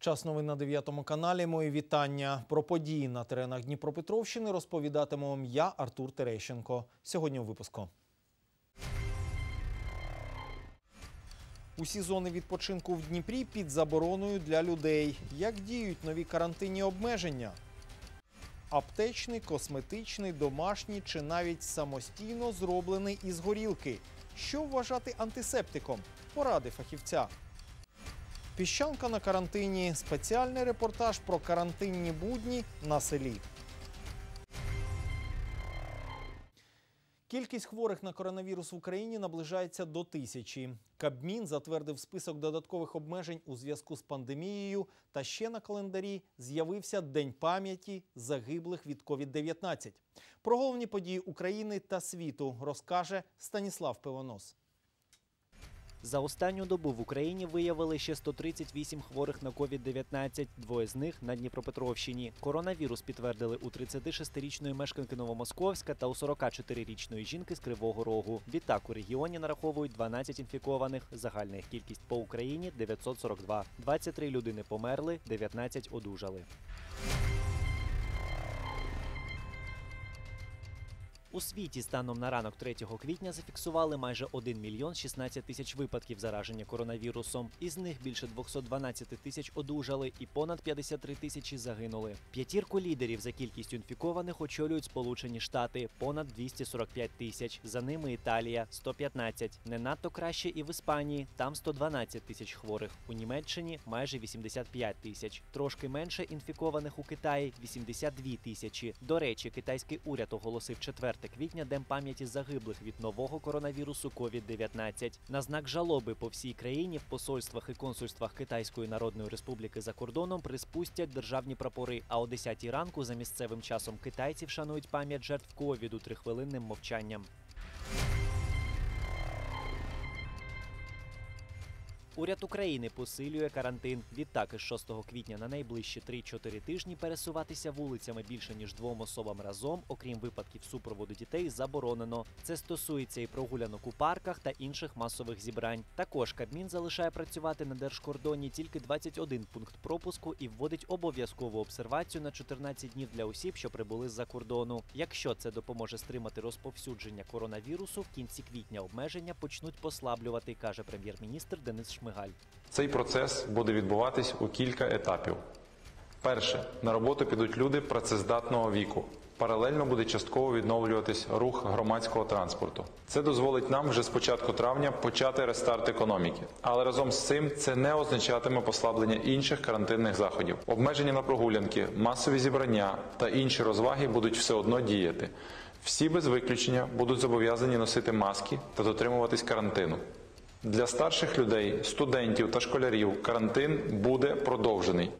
Час новин на 9 каналі. Мої вітання. Про події на теренах Дніпропетровщини розповідатиму вам я, Артур Терещенко. Сьогодні у випуску. Усі зони відпочинку в Дніпрі під забороною для людей. Як діють нові карантинні обмеження? Аптечний, косметичний, домашній чи навіть самостійно зроблений із горілки. Що вважати антисептиком? Поради фахівця. Піщанка на карантині. Спеціальний репортаж про карантинні будні на селі. Кількість хворих на коронавірус в Україні наближається до тисячі. Кабмін затвердив список додаткових обмежень у зв'язку з пандемією. Та ще на календарі з'явився День пам'яті загиблих від COVID-19. Про головні події України та світу розкаже Станіслав Пивонос. За останню добу в Україні виявили ще 138 хворих на COVID-19, двоє з них на Дніпропетровщині. Коронавірус підтвердили у 36-річної мешканки Новомосковська та у 44-річної жінки з Кривого Рогу. Відтак у регіоні нараховують 12 інфікованих. Загальна їх кількість по Україні 942. 23 людини померли, 19 одужали. У світі станом на ранок 3 квітня зафіксували майже 1 мільйон 16 тисяч випадків зараження коронавірусом. Із них більше 212 тисяч одужали і понад 53 тисячі загинули. П'ятірку лідерів за кількістю інфікованих очолюють Сполучені Штати понад 245 тисяч. За ними Італія 115. Не надто краще і в Іспанії. Там 112 тисяч хворих. У Німеччині майже 85 тисяч. Трошки менше інфікованих у Китаї 82 тисячі. До речі, китайський уряд оголосив 4 квітня День пам'яті загиблих від нового коронавірусу COVID-19. На знак жалоби по всій країні в посольствах і консульствах Китайської Народної Республіки за кордоном приспустять державні прапори. А о 10 ранку за місцевим часом китайці вшанують пам'ять жертв ковіду трихвилинним мовчанням. Уряд України посилює карантин. Відтак із 6 квітня на найближчі 3-4 тижні пересуватися вулицями більше ніж двом особам разом, окрім випадків супроводу дітей, заборонено. Це стосується і прогулянок у парках та інших масових зібрань. Також Кабмін залишає працювати на держкордоні тільки 21 пункт пропуску і вводить обов'язкову обсервацію на 14 днів для осіб, що прибули з-за кордону. Якщо це допоможе стримати розповсюдження коронавірусу, в кінці квітня обмеження почнуть послаблювати, каже прем'єр-міністр Денис Шмигаль. Цей процес буде відбуватись у кілька етапів. Перше, на роботу підуть люди працездатного віку. Паралельно буде частково відновлюватись рух громадського транспорту. Це дозволить нам вже з початку травня почати рестарт економіки. Але разом з цим це не означатиме послаблення інших карантинних заходів. Обмеження на прогулянки, масові зібрання та інші розваги будуть все одно діяти. Всі без виключення будуть зобов'язані носити маски та дотримуватись карантину. Для старших людей, студентів та школярів карантин буде продовжений.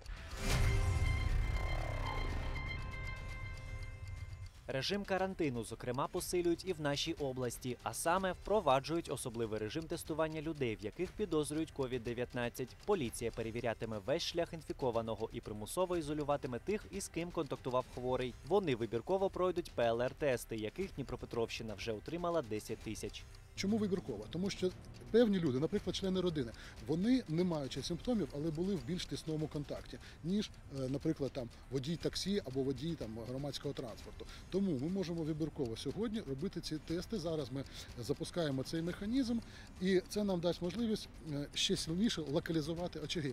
Режим карантину, зокрема, посилюють і в нашій області, а саме впроваджують особливий режим тестування людей, в яких підозрюють COVID-19. Поліція перевірятиме весь шлях інфікованого і примусово ізолюватиме тих, із ким контактував хворий. Вони вибірково пройдуть ПЛР-тести, яких Дніпропетровщина вже отримала 10 тисяч. Чому вибірково? Тому що певні люди, наприклад, члени родини, вони не маючи симптомів, але були в більш тісному контакті, ніж, е, наприклад, там водій таксі або водій там громадського транспорту. Тому ми можемо вибірково сьогодні робити ці тести. Зараз ми запускаємо цей механізм, і це нам дасть можливість е, ще сильніше локалізувати очаги.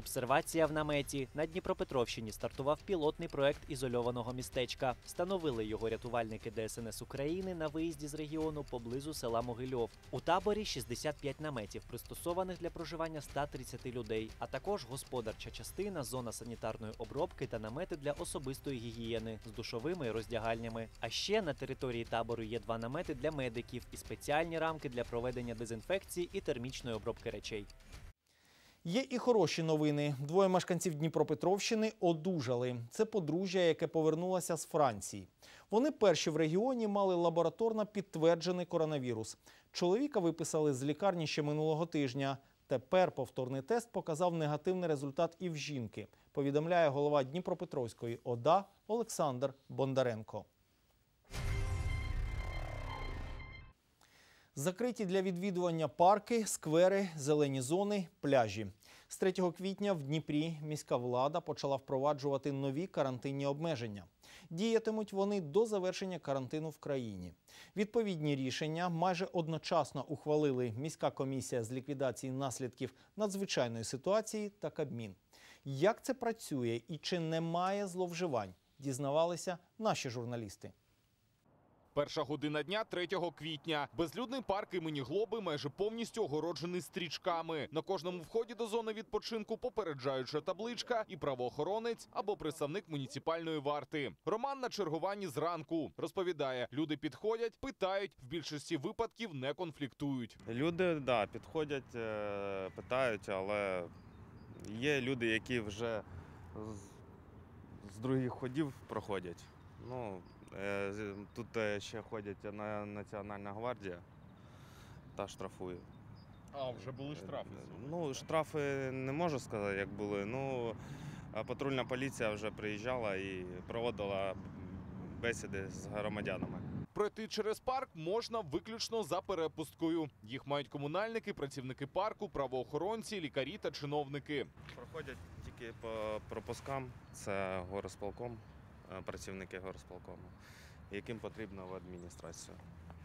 Обсервація в наметі на Дніпропетровщині стартував пілотний проект ізольованого містечка. Встановили його рятувальники ДСНС України на виїзді з регіону поблизу села Могильов. У таборі 65 наметів, пристосованих для проживання 130 людей, а також господарча частина, зона санітарної обробки та намети для особистої гігієни з душовими і роздягальнями. А ще на території табору є два намети для медиків і спеціальні рамки для проведення дезінфекції і термічної обробки речей. Є і хороші новини. Двоє мешканців Дніпропетровщини одужали. Це подружжя, яке повернулося з Франції. Вони перші в регіоні мали лабораторно підтверджений коронавірус. Чоловіка виписали з лікарні ще минулого тижня. Тепер повторний тест показав негативний результат і в жінки. Повідомляє голова Дніпропетровської ОДА Олександр Бондаренко. Закриті для відвідування парки, сквери, зелені зони, пляжі. З 3 квітня в Дніпрі міська влада почала впроваджувати нові карантинні обмеження. Діятимуть вони до завершення карантину в країні. Відповідні рішення майже одночасно ухвалили міська комісія з ліквідації наслідків надзвичайної ситуації та Кабмін. Як це працює і чи немає зловживань, дізнавалися наші журналісти. Перша година дня 3 квітня. Безлюдний парк імені Глоби майже повністю огороджений стрічками. На кожному вході до зони відпочинку попереджаюча табличка і правоохоронець або представник муніципальної варти. Роман на чергуванні зранку розповідає: люди підходять, питають, в більшості випадків не конфліктують. Люди да, підходять, е, питають, але є люди, які вже з, других ходів проходять. Ну, тут е, ще ходять на Національна гвардія та штрафує. А вже були Ну, штрафи не можу сказати, як були. Ну, патрульна поліція вже приїжджала і проводила бесіди з громадянами. Пройти через парк можна виключно за перепусткою. Їх мають комунальники, працівники парку, правоохоронці, лікарі та чиновники. Проходять тільки по пропускам. Це горосполком, е, працівники горсполкому, яким потрібно в адміністрацію.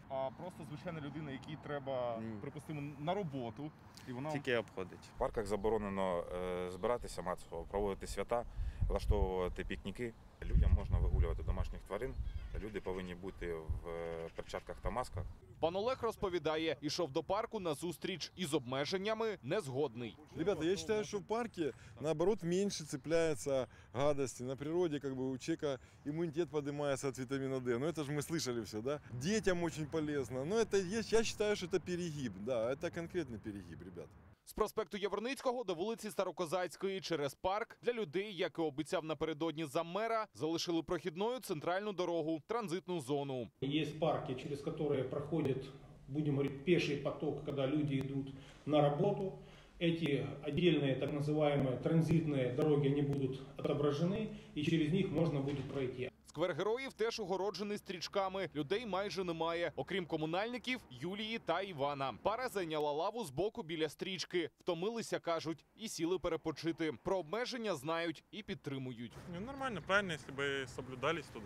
А просто звичайна людина, якій треба припустимо на роботу, і вона Тільки обходить. В парках заборонено е, збиратися масово, проводити свята, влаштовувати пікніки. Людям можна вигулювати домашніх тварин. Люди повинні бути в е, перчатках та масках. Пан Олег розповідає, ішов до парку на зустріч із обмеженнями не згодний. Ребята, я считаю, что в парке, наоборот, меньше цепляется гадости. На природе как бы у человека иммунитет поднимается от витамина D. Ну это же мы слышали все, да? Детям очень полезно. Но это есть, я считаю, что это перегиб. Да, это конкретный перегиб, ребят. З проспекту Яворницького до вулиці Старокозацької через парк для людей, як і обіцяв напередодні заммера, залишили прохідною центральну дорогу, транзитну зону. Есть парки, через которые проходит, будем говорить, пеший поток, когда люди идут на работу. Эти отдельные так называемые транзитные дороги не будут отображены, и через них можно будет пройти. Сквер героїв теж огороджений стрічками. Людей майже немає, окрім комунальників Юлії та Івана. Пара зайняла лаву з боку біля стрічки. Втомилися, кажуть, і сіли перепочити. Про обмеження знають і підтримують. Не, нормально, правильно, если бы соблюдались туда.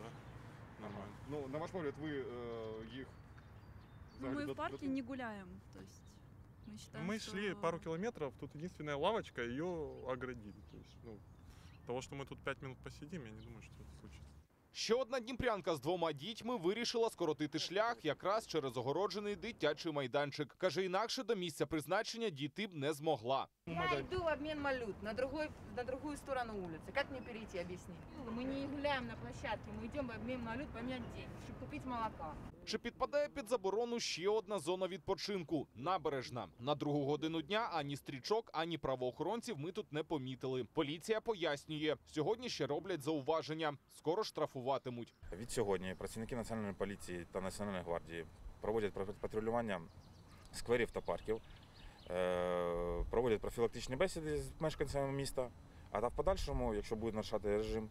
Нормально. Ну на ваш погляд, ви їх Ну, мы в парке не гуляем, то есть мы считаем, Мы что- шли пару километров, тут единственная лавочка, ее оградили. То есть, ну, того, что мы тут пять минут посидим, я не думаю, что это случится. Ще одна дніпрянка з двома дітьми вирішила скоротити шлях якраз через огороджений дитячий майданчик. Каже, інакше до місця призначення дійти б не змогла. Я иду в обмен валют на, другой, на другую сторону улицы. Как мне перейти, объясни? Мы не гуляем на площадке, мы идем в обмен валют поменять деньги, чтобы купить молока. Чи підпадає під заборону ще одна зона відпочинку набережна? На другу годину дня ані стрічок, ані правоохоронців ми тут не помітили. Поліція пояснює, сьогодні ще роблять зауваження. Скоро штрафуватимуть. Від сьогодні працівники Національної поліції та Національної гвардії проводять патрулювання скверів та парків, е, проводять профілактичні бесіди з мешканцями міста. А та в подальшому, якщо буде нарушати режим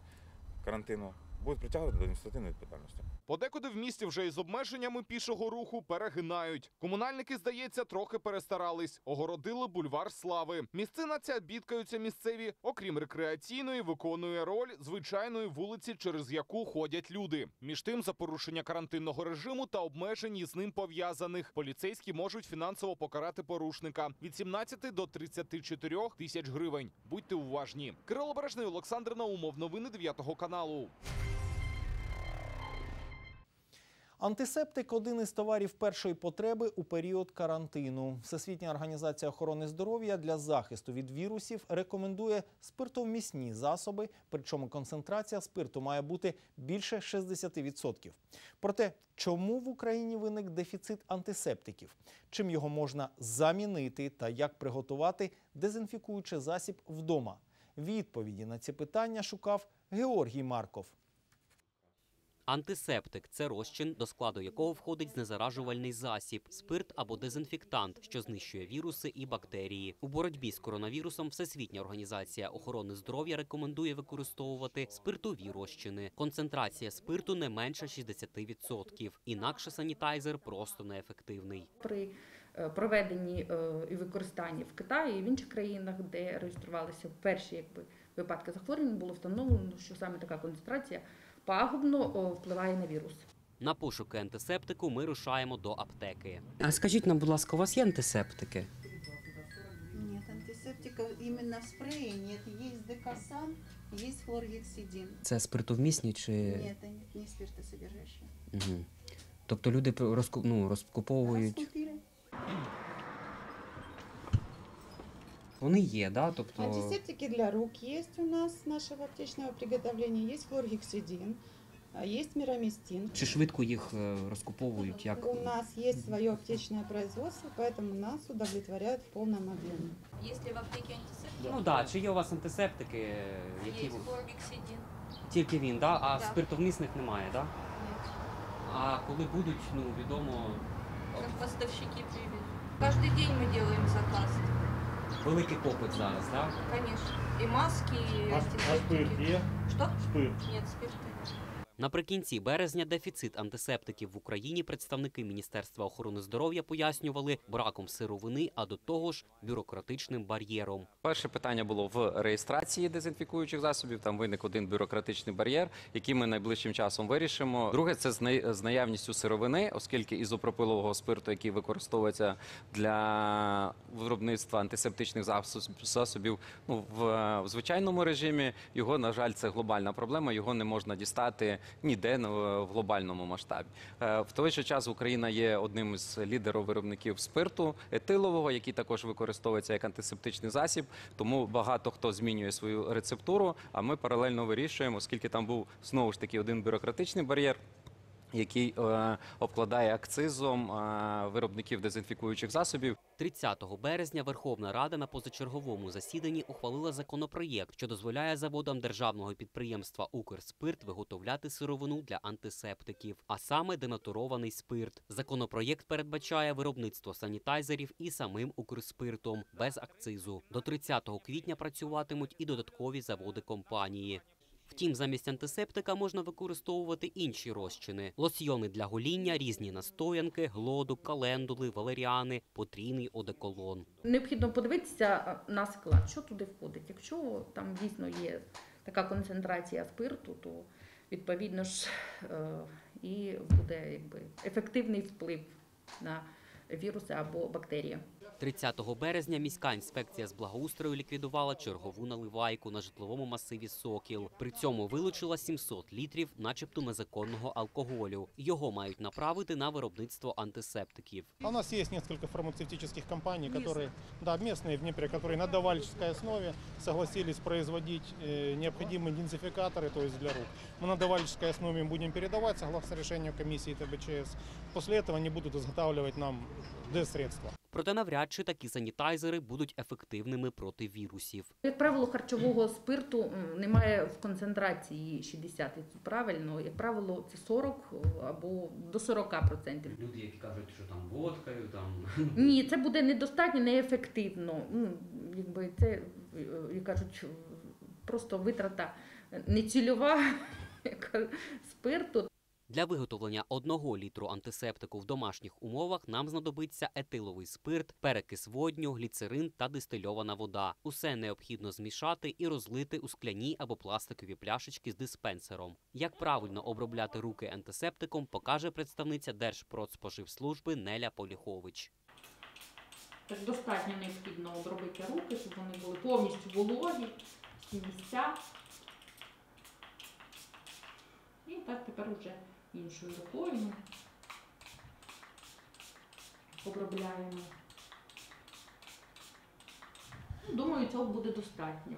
карантину, будуть притягувати до адміністративної відповідальності. Подекуди в місті вже із обмеженнями пішого руху перегинають. Комунальники, здається, трохи перестарались. Огородили бульвар слави. Місцина ця бідкаються місцеві, окрім рекреаційної, виконує роль звичайної вулиці, через яку ходять люди. Між тим, за порушення карантинного режиму та обмежень із ним пов'язаних, поліцейські можуть фінансово покарати порушника від 17 до 34 тисяч гривень. Будьте уважні. Кирило Бережний, Олександр Наумов. Новини 9 каналу. Антисептик один із товарів першої потреби у період карантину. Всесвітня організація охорони здоров'я для захисту від вірусів рекомендує спиртовмісні засоби, причому концентрація спирту має бути більше 60%. Проте, чому в Україні виник дефіцит антисептиків? Чим його можна замінити та як приготувати дезінфікуючий засіб вдома? Відповіді на ці питання шукав Георгій Марков. Антисептик це розчин, до складу якого входить знезаражувальний засіб, спирт або дезінфектант, що знищує віруси і бактерії. У боротьбі з коронавірусом Всесвітня організація охорони здоров'я рекомендує використовувати спиртові розчини. Концентрація спирту не менше 60%. Інакше санітайзер просто неефективний. при е, проведенні е, і використанні в Китаї і в інших країнах, де реєструвалися перші випадки захворювання, було встановлено, що саме така концентрація пагубно впливає на вірус. На пошуки антисептику ми рушаємо до аптеки. А скажіть нам, будь ласка, у вас є антисептики? Нет, антисептиков именно в спрее нет. Есть декасан, есть хлоргексидин. Це спиртовмісні чи. Нет, они не спиртосодержащие. Угу. Тобто люди розку... ну, розкуповують. Раскупили. Вони є, да? Тобто. Антисептики для рук есть у нас нашего аптечного приготовления. Есть хлоргексидин, а есть мирамистин. Чи швидко їх е, розкуповують? Як? У нас есть свое аптечное производство, поэтому нас удовлетворяют в полном объеме. Есть ли в аптеке антисептик? Ну так, да. чи є у вас антисептики, які Есть хлоргексидин. тільки він, да? а Да. спиртовмісних немає, да? Нет. А коли будуть, ну відомо, Как поставщики привезут. Каждый день мы делаем заказ. великий попит зараз, да? Конечно. И маски, и антисептики. Что? Спирт. Нет, спирта. Наприкінці березня дефіцит антисептиків в Україні представники Міністерства охорони здоров'я пояснювали браком сировини, а до того ж бюрократичним бар'єром. Перше питання було в реєстрації дезінфікуючих засобів. Там виник один бюрократичний бар'єр, який ми найближчим часом вирішимо. Друге, це з наявністю сировини, оскільки ізопропилового спирту, який використовується для виробництва антисептичних засоб- засобів, ну в звичайному режимі його, на жаль, це глобальна проблема. Його не можна дістати ніде на- в глобальному масштабі. Е, В той же час Україна є одним із лідерів виробників спирту етилового, який також використовується як антисептичний засіб. Тому багато хто змінює свою рецептуру. А ми паралельно вирішуємо, оскільки там був знову ж таки один бюрократичний бар'єр. Який е, обкладає акцизом е, виробників дезінфікуючих засобів, 30 березня Верховна Рада на позачерговому засіданні ухвалила законопроєкт, що дозволяє заводам державного підприємства Укрспирт виготовляти сировину для антисептиків, а саме денатурований спирт. Законопроєкт передбачає виробництво санітайзерів і самим Укрспиртом без акцизу. До 30 квітня працюватимуть і додаткові заводи компанії. Втім, замість антисептика можна використовувати інші розчини: лосьйони для гоління, різні настоянки, глоду, календули, валеріани, потрійний одеколон. Необхідно подивитися на склад, що туди входить. Якщо там дійсно є така концентрація спирту, то відповідно ж е, і буде якби ефективний вплив на віруси або бактерії. 30 березня міська інспекція з благоустрою ліквідувала чергову наливайку на житловому масиві Сокіл. При цьому вилучила 700 літрів, начебто незаконного алкоголю. Його мають направити на виробництво антисептиків. А У нас есть несколько фармацевтических компаний, которые, да, местные в Днепре, которые на давальческой основе согласились производить э, необходимые идентификаторы, то есть для рук. Мы на давальческой основе им будем передавать, согласно решению комиссии ТБЧС. После этого они будут изготавливать нам Д-средства. Проте навряд чи такі санітайзери будуть ефективними проти вірусів. Як правило, харчового спирту немає в концентрації 60, це правильно. Як правило, це 40 або до 40%. Люди, які кажуть, що там водкою, там. Ні, це буде недостатньо, неефективно. Ну, якби це, е, як кажуть, просто витрата нецільова спирту. Для виготовлення одного літру антисептику в домашніх умовах нам знадобиться етиловий спирт, перекис водню, гліцерин та дистильована вода. Усе необхідно змішати і розлити у скляні або пластикові пляшечки з диспенсером. Як правильно обробляти руки антисептиком, покаже представниця Держпродспоживслужби Неля Поліхович. Так достатньо необхідно обробити руки, щоб вони були повністю вологі, всі місця. І так тепер уже іншою рукою ми обробляємо. Ну, Думаю, цього буде достатньо.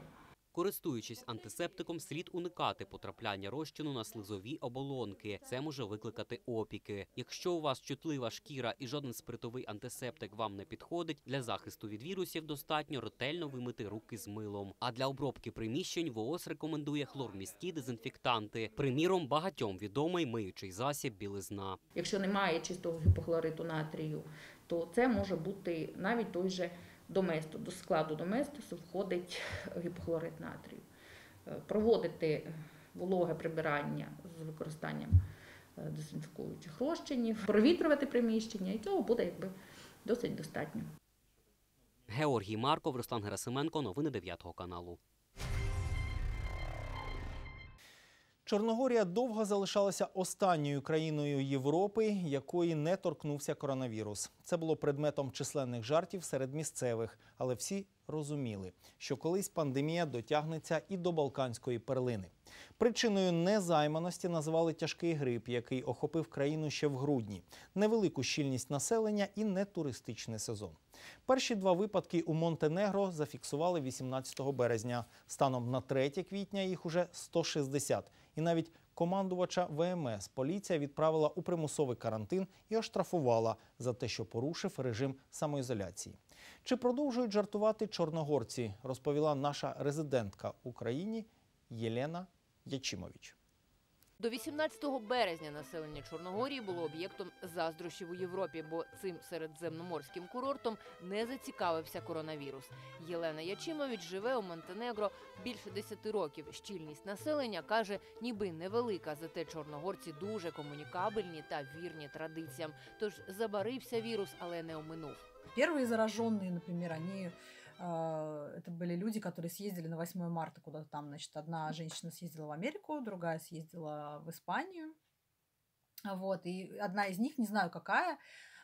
Користуючись антисептиком, слід уникати потрапляння розчину на слизові оболонки. Це може викликати опіки. Якщо у вас чутлива шкіра і жоден спиртовий антисептик вам не підходить, для захисту від вірусів достатньо ретельно вимити руки з милом. А для обробки приміщень ВООЗ рекомендує хлормісткі дезінфектанти. Приміром, багатьом відомий миючий засіб білизна. Якщо немає чистого гіпохлориту натрію, то це може бути навіть той же доместос. До складу доместосу входить гіпохлорид натрію. Е, Проводити вологе прибирання з використанням е, дезінфікуючих розчинів, провітрювати приміщення, і цього буде якби досить достатньо. Георгій Марков, Руслан Герасименко. Новини 9 каналу. Чорногорія довго залишалася останньою країною Європи, якої не торкнувся коронавірус. Це було предметом численних жартів серед місцевих, але всі розуміли, що колись пандемія дотягнеться і до Балканської перлини. Причиною незайманості називали тяжкий грип, який охопив країну ще в грудні, невелику щільність населення і нетуристичний сезон. Перші два випадки у Монтенегро зафіксували 18 березня. Станом на 3 квітня їх уже 160. І навіть командувача ВМС поліція відправила у примусовий карантин і оштрафувала за те, що порушив режим самоізоляції. Чи продовжують жартувати чорногорці, розповіла наша резидентка Україні Єлена Ячимович. До 18 березня населення Чорногорії було об'єктом заздрощів у Європі, бо цим середземноморським курортом не зацікавився коронавірус. Єлена Ячимович живе у Монтенегро більше 10 років. Щільність населення каже, ніби невелика, зате чорногорці дуже комунікабельні та вірні традиціям. Тож забарився вірус, але не оминув. Первые зараженные, например, они э, это были люди, которые съездили на 8 марта куда-то там, значит, одна женщина съездила в Америку, другая съездила в Испанию, вот, и одна из них, не знаю какая,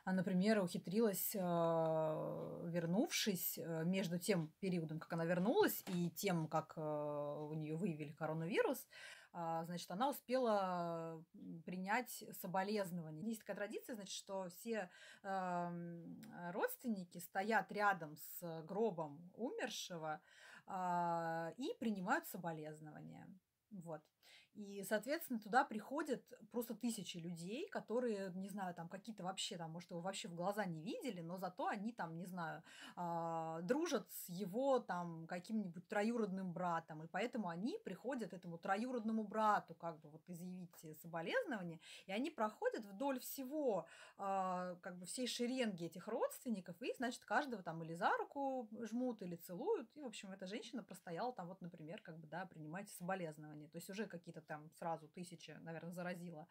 а, например, ухитрилась, э, вернувшись, между тем периодом, как она вернулась, и тем, как у нее выявили коронавирус, а, значит, она успела принять соболезнования. Есть такая традиция, значит, что все эм, родственники стоят рядом с гробом умершего а, и принимают соболезнования. Вот. И, соответственно, туда приходят просто тысячи людей, которые, не знаю, там какие-то вообще, там, может, его вообще в глаза не видели, но зато они там, не знаю, а, дружат с его там каким-нибудь троюродным братом, и поэтому они приходят этому троюродному брату как бы вот изъявить соболезнования, и они проходят вдоль всего, а, как бы всей шеренги этих родственников, и, значит, каждого там или за руку жмут, или целуют, и, в общем, эта женщина простояла там вот, например, как бы, да, принимайте соболезнования, то есть уже какие-то там сразу тисячі, наверное, заразила.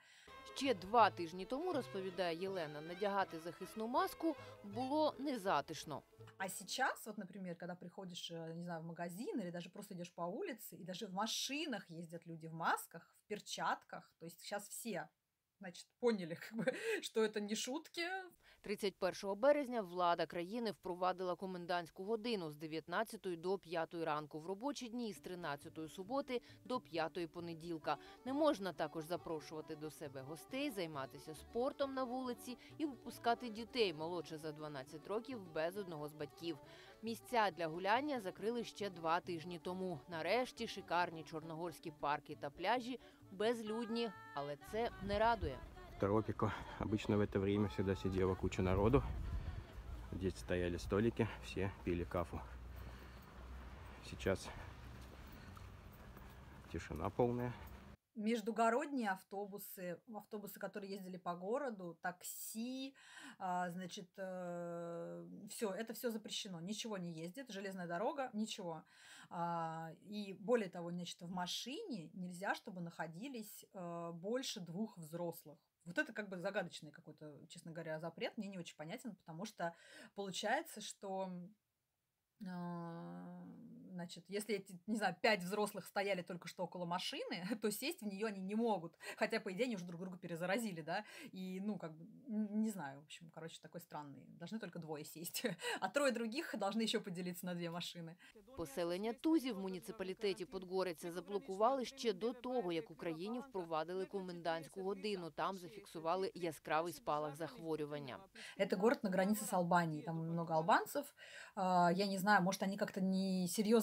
Ще два тижні тому, розповідає Єлена, надягати захисну маску було незатишно. А сейчас, вот, например, когда приходишь, э, не знаю, в магазин или даже просто идешь по улице, и даже в машинах ездят люди в масках, в перчатках, то есть сейчас все значит, поняли, как бы, что это не шутки. 31 березня влада країни впровадила комендантську годину з 19 до 5 ранку в робочі дні з 13 суботи до 5 понеділка. Не можна також запрошувати до себе гостей, займатися спортом на вулиці і випускати дітей молодше за 12 років без одного з батьків. Місця для гуляння закрили ще два тижні тому. Нарешті шикарні чорногорські парки та пляжі безлюдні, але це не радує. В тропику обычно в это время всегда сидела куча народу. Здесь стояли столики, все пили кафу. Сейчас тишина полная. Междугородние автобусы, автобусы, которые ездили по городу, такси, а, значит, все, это все запрещено, ничего не ездит, железная дорога, ничего. А, И более того, значит, в машине нельзя, чтобы находились э, больше двух взрослых. Вот это как бы загадочный какой-то, честно говоря, запрет, мне не очень понятен, потому что получается, что а, Значит, если эти, не знаю, пять взрослых стояли только что около машины, то сесть в нее они не могут. Хотя, по идее, они уже друг друга перезаразили, да. И, ну, как бы, н- не знаю, в общем, короче, такой странный. Должны только двое сесть. А трое других должны еще поделиться на две машины. Поселення Тузі в муніципалітеті Подгориця заблокували ще до того, як в Україні впровадили комендантську годину. Там зафіксували яскравий спалах захворювання. Это город на границе с Албанией. Там много албанцев. А, Я не знаю, может, они как-то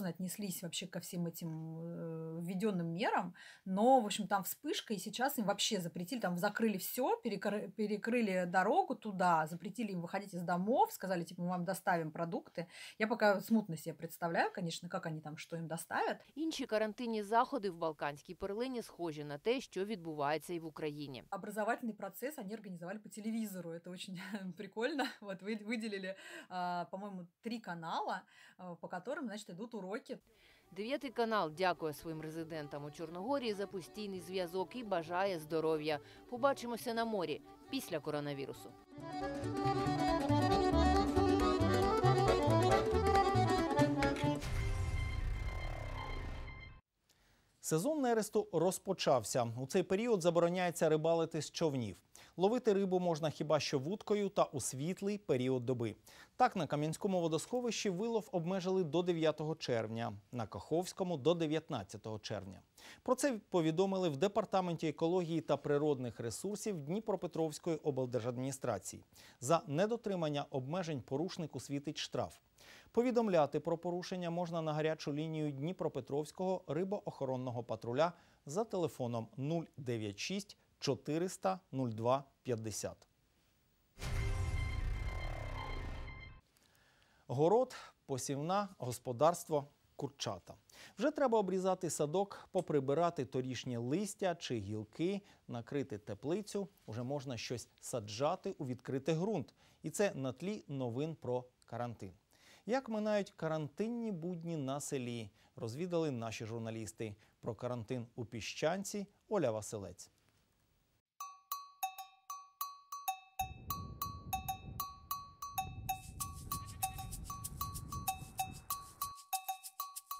несерьезно отнеслись вообще ко всем этим э, введенным мерам, но, в общем, там вспышка, и сейчас им вообще запретили, там закрыли все, перекрыли дорогу туда, запретили им выходить из домов, сказали, типа, мы вам доставим продукты. Я пока смутно себе представляю, конечно, как они там, что им доставят. Інші карантинні заходи в Балканській перлині схожі на те, що відбувається і в Україні. Образовательный процесс они организовали по телевизору, это очень прикольно. Вот вы выделили, а, по-моему, три канала, а, по которым, значит, идут уроки. Дев'ятий канал дякує своїм резидентам у Чорногорії за постійний зв'язок і бажає здоров'я. Побачимося на морі після коронавірусу. Сезон нересту розпочався. У цей період забороняється рибалити з човнів. Ловити рибу можна хіба що вудкою та у світлий період доби. Так, на Кам'янському водосховищі вилов обмежили до 9 червня, на Каховському до 19 червня. Про це повідомили в департаменті екології та природних ресурсів Дніпропетровської облдержадміністрації. За недотримання обмежень порушнику світить штраф. Повідомляти про порушення можна на гарячу лінію Дніпропетровського рибоохоронного патруля за телефоном 096 400 02 50. Город, посівна, господарство, курчата. Вже треба обрізати садок, поприбирати торішнє листя чи гілки, накрити теплицю. Уже можна щось саджати у відкритий ґрунт. І це на тлі новин про карантин. Як минають карантинні будні на селі, розвідали наші журналісти. Про карантин у піщанці Оля Василець.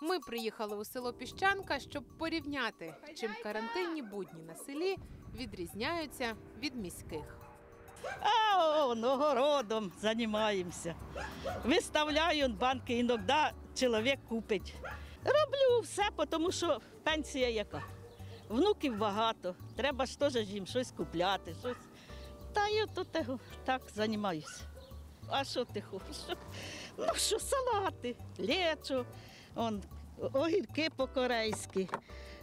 Ми приїхали у село Піщанка, щоб порівняти, чим карантинні будні на селі відрізняються від міських. А он, огородом займаємося. Виставляю банки, іноді чоловік купить. Роблю все, тому що пенсія яка. Внуків багато, треба ж теж їм щось купляти. Щось. Та я тут так займаюся. А що ти хочеш? Ну що, салати, лечо, он, огірки по-корейськи,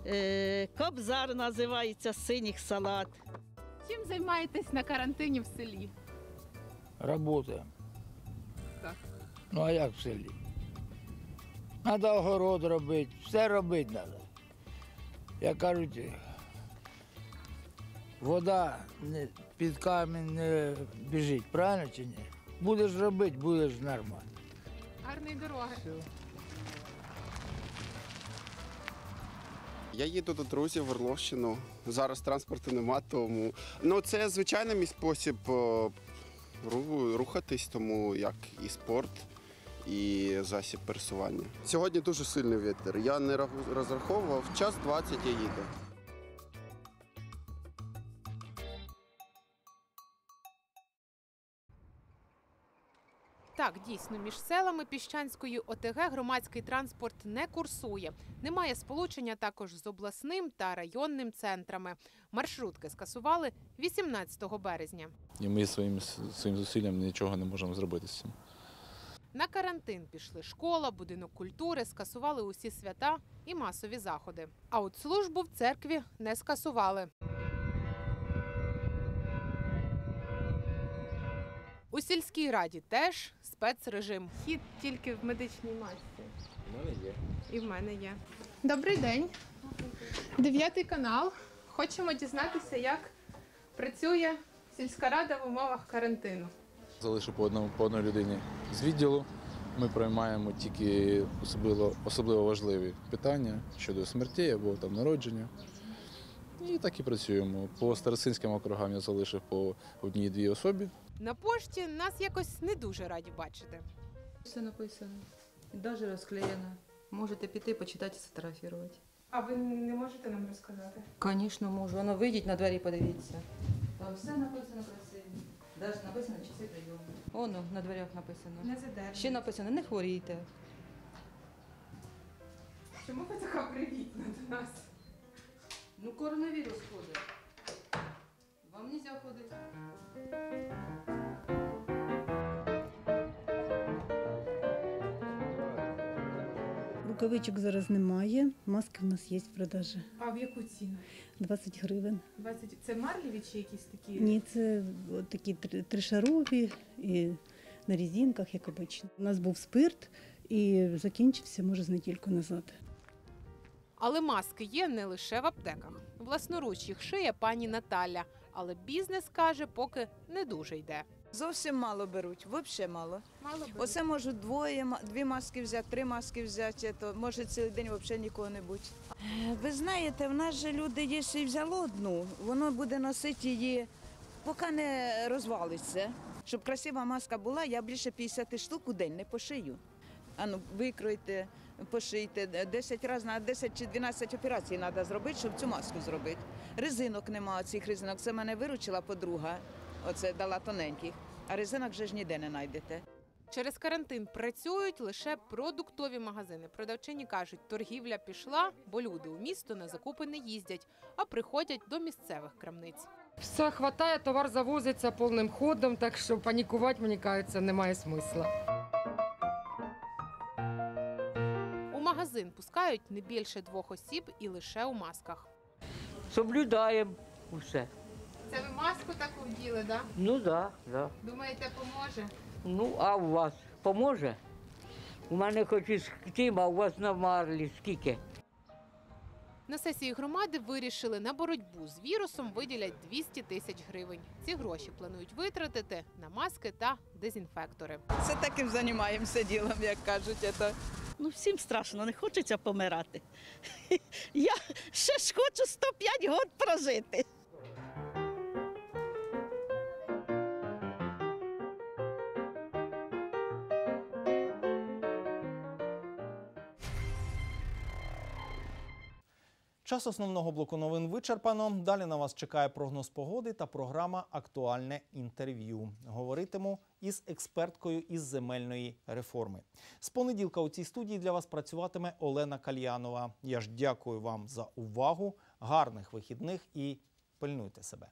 е, кобзар називається синіх салат. Чим займаєтесь на карантині в селі? Работаем. Так. Ну а як в селі? Треба огород робити, все робити треба. Як кажуть, вода не, під камінь не біжить, правильно чи ні? Будеш робити, будеш нормально. Гарної дороги. Я їду до друзів в Орловщину. Зараз транспорту нема, тому ну це звичайний мій спосіб е, ру- рухатись, тому як і спорт, і засіб пересування. Сьогодні дуже сильний вітер. Я не розраховував. Час 20 я їду. Так, дійсно, між селами Піщанської ОТГ громадський транспорт не курсує. Немає сполучення також з обласним та районним центрами. Маршрутки скасували 18 березня. І ми своїм, своїм зусиллям нічого не можемо зробити з цим. На карантин пішли школа, будинок культури, скасували усі свята і масові заходи. А от службу в церкві не скасували. У сільській раді теж спецрежим. Хід тільки в медичній масці. У мене є. І в мене є. Добрий день. Дев'ятий канал. Хочемо дізнатися, як працює сільська рада в умовах карантину. Залишу по одному по одній людині з відділу. Ми приймаємо тільки особливо, особливо важливі питання щодо смертей або там народження. І так і працюємо. По старосинським округам я залишив по одній-дві особі. На пошті нас якось не дуже раді бачити. Все написано. Навіть розклеєно. Можете піти, почитати і сфотографувати. А ви не можете нам розказати? Звісно, можу. Воно вийдіть на двері, подивіться. Там все написано красиво. Навіть написано часи прийому. Воно на дверях написано. Не задержуйтесь. Ще написано, не хворійте. Чому ви така привітна до нас? Ну, коронавірус ходить. Вам не можна ходити. Ну, Рукавичок зараз немає. Маски в нас є в продажі. А в яку ціну? 20 гривень. 20... Це марліві чи якісь такі? Ні, це от такі три- тришарові і на резинках, як обично. У нас був спирт і закінчився, може, з недільку назад. Але маски є не лише в аптеках. Власноруч їх шиє пані Наталя. Але бізнес каже, поки не дуже йде. Зовсім мало беруть, взагалі мало. Мало беруть. Оце можуть двоє, ма- дві маски взяти, три маски взяти, то може цілий день взагалі нікого не бути. Ви знаєте, в нас же люди, якщо і взяло одну, воно буде носити її, поки не розвалиться. Щоб красива маска була, я більше 50 штук у день не пошию. Ану, викройте, пошийте. 10 разів на 10 чи 12 операцій треба зробити, щоб цю маску зробити. Резинок нема, цих резинок. Це мене виручила подруга. Оце дала тоненьких. А резинок вже ж ніде не знайдете. Через карантин працюють лише продуктові магазини. Продавчині кажуть, торгівля пішла, бо люди у місто на закупи не їздять, а приходять до місцевих крамниць. Все хватає, товар завозиться повним ходом, так що панікувати, мені кажеться, немає смисла. Магазин пускають не більше двох осіб і лише у масках. Соблюдаємо усе. Це ви маску таку вділи, да? Ну так, да, да. Думаєте, поможе? Ну, а у вас поможе? У мене хоч і з тим, а у вас на марлі скільки? На сесії громади вирішили на боротьбу з вірусом виділять 200 тисяч гривень. Ці гроші планують витратити на маски та дезінфектори. Це таким займаємося ділом, як кажуть. Це. Ну, всім страшно, не хочеться помирати. Я ще ж хочу 105 років прожити. Час основного блоку новин вичерпано. Далі на вас чекає прогноз погоди та програма Актуальне інтерв'ю. Говоритиму із експерткою із земельної реформи. З понеділка у цій студії для вас працюватиме Олена Кальянова. Я ж дякую вам за увагу, гарних вихідних і пильнуйте себе.